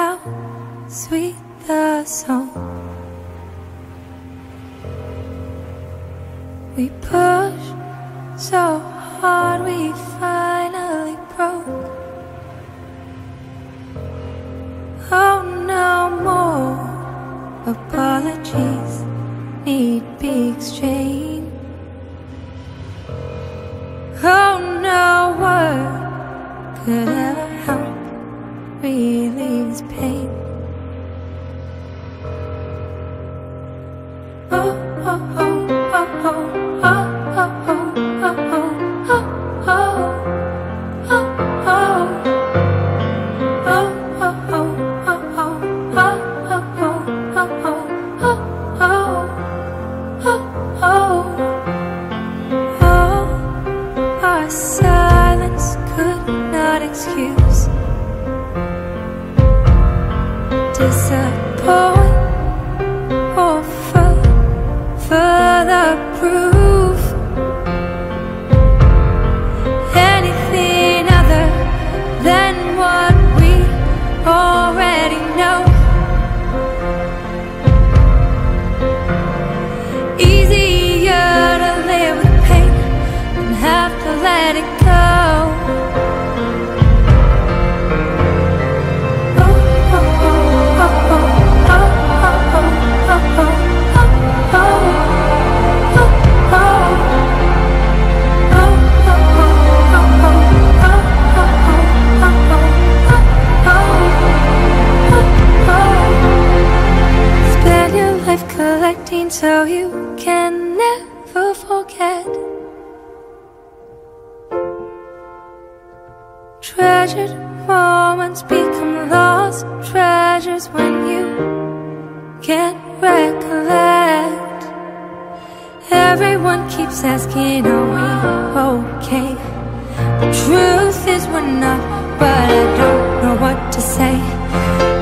how sweet the song. We push so hard we finally broke. Oh, no more apologies need be exchanged. Oh, no word could relieves pain. Oh, oh, oh, oh, oh, oh. Silence could not excuse disappoint or fu- further proof 15 so you can never forget. Treasured moments become lost treasures when you can't recollect. Everyone keeps asking are we okay? The truth is we're not but I don't know what to say.